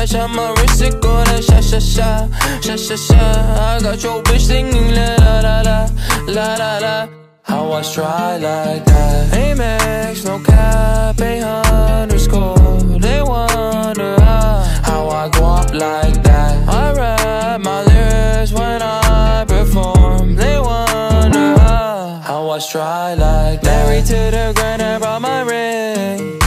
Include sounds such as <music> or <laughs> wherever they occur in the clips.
la. I shot my wrist, it go like sha sha sha, sha sha sha. I got your bitch singing la la la la, la la la. How I try like that. Amex, no cap, a underscore They wonder how, I go up like that. I rap my lyrics when I perform. They wonder how, how I try like that. Married to the grind, I brought my ring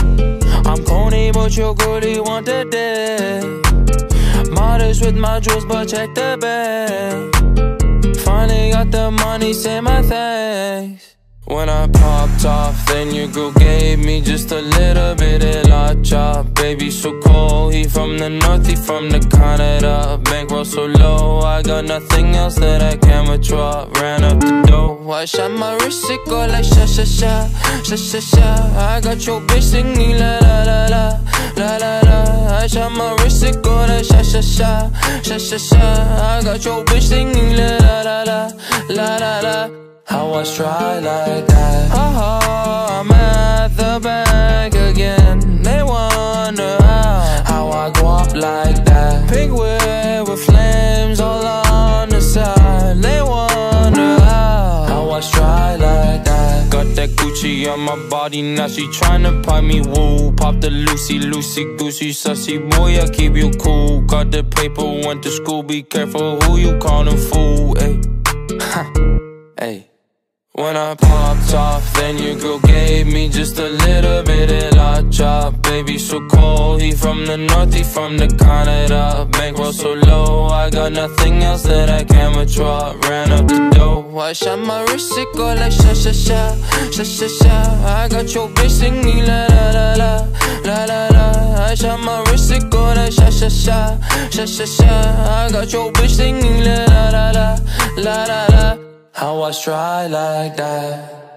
I'm corny, but your girlie want the dick Modest with my jewels, but check the bag Finally got the money, say my thanks. When I popped off, then your girl gave me just a little bit of la chop. Baby, so cold. He from the north, he from the Canada. Bankroll so low, I got nothing else that I can withdraw. I shot my wrist, it go like sha sha sha, sha sha sha. I got your bitch singing la la la la, la la la. I shot my wrist, it go like sha sha sha, sha sha sha. I got your bitch singing la la la la, la la la. How I try like that? Oh, I'm at the bank again. They wonder how, how I go up like that. Pink with Like that. Got that Gucci on my body, now she tryna pipe me woo. Pop the Lucy, Lucy, Goosey, sussy boy, I keep you cool. Got the paper, went to school, be careful who you callin' fool. Hey. <laughs> When I popped off, then your girl gave me just a little bit of la chop. Baby, so cold. He from the north, he from the Canada. Bankroll so low, I got nothing else that I can withdraw. Shot my wrist, it go like sha sha sha, sha sha sha. I got your bitch singing la la la la, la la la. I shot my wrist, it go like sha sha sha, sha sha sha. I got your bitch singing la la la la, la la la. How I try like that